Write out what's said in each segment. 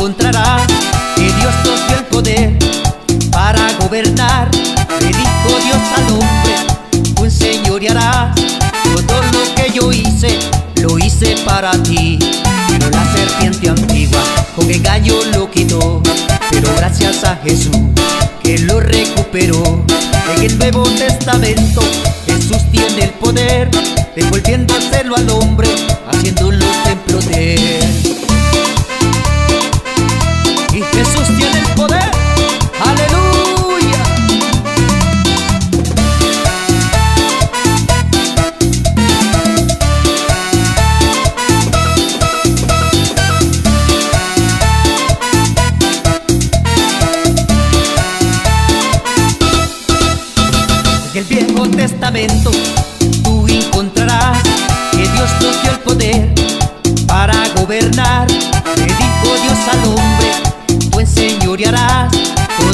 encontrará que Dios nos dio el poder para gobernar. Le dijo Dios al hombre, un señorearás. Todo lo que yo hice, lo hice para ti. Pero la serpiente antigua con el gallo lo quitó. Pero gracias a Jesús que lo recuperó. En el Nuevo Testamento Jesús tiene el poder, devolviéndoselo al hombre, haciéndolo temblar. En el Viejo Testamento tú encontrarás que Dios nos dio el poder para gobernar. Le dijo Dios al hombre, tú enseñorearás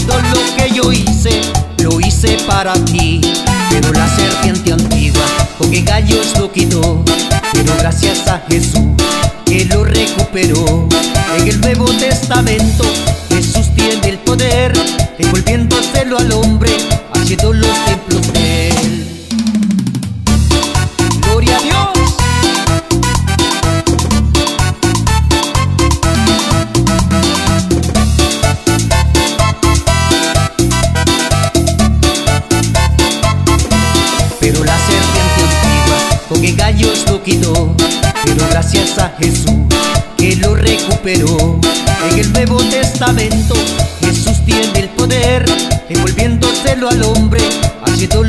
todo lo que yo hice, lo hice para ti. Pero la serpiente antigua con gallos lo quitó, pero gracias a Jesús que lo recuperó. En el Nuevo Testamento el gallos lo quitó, pero gracias a Jesús que lo recuperó. En el Nuevo Testamento Jesús tiene el poder, devolviéndoselo al hombre, haciendo